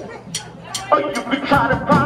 Oh, you could try to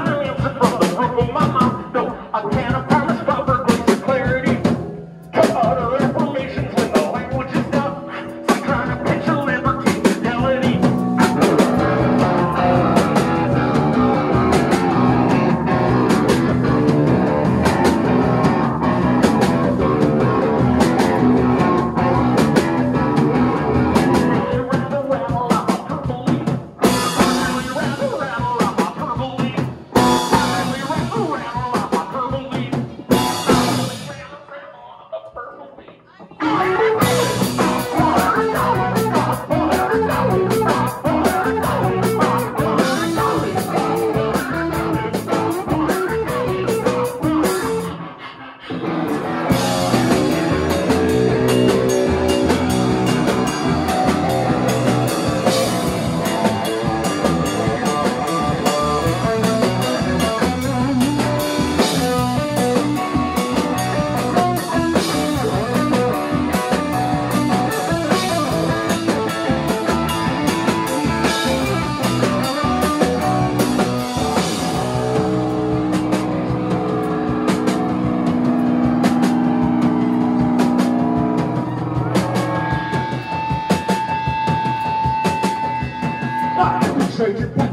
I appreciate you.